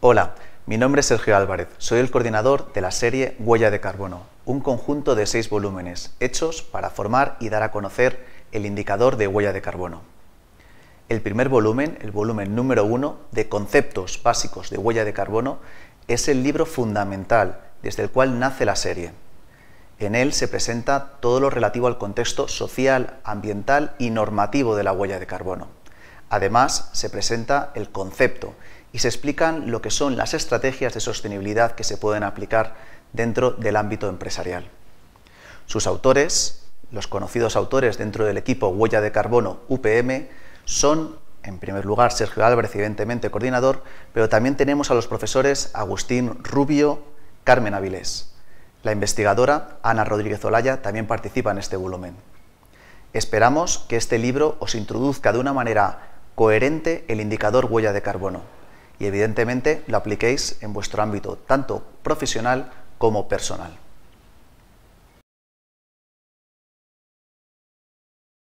Hola, mi nombre es Sergio Álvarez, soy el coordinador de la serie Huella de Carbono, un conjunto de seis volúmenes hechos para formar y dar a conocer el indicador de huella de carbono. El primer volumen, el volumen número uno de conceptos básicos de huella de carbono, es el libro fundamental desde el cual nace la serie. En él se presenta todo lo relativo al contexto social, ambiental y normativo de la huella de carbono. Además, se presenta el concepto y se explican lo que son las estrategias de sostenibilidad que se pueden aplicar dentro del ámbito empresarial. Sus autores, los conocidos autores dentro del equipo Huella de Carbono UPM, son, en primer lugar, Sergio Álvarez, evidentemente coordinador, pero también tenemos a los profesores Agustín Rubio, Carmen Avilés. La investigadora Ana Rodríguez Olaya también participa en este volumen. Esperamos que este libro os introduzca de una manera coherente el indicador huella de carbono y evidentemente lo apliquéis en vuestro ámbito tanto profesional como personal.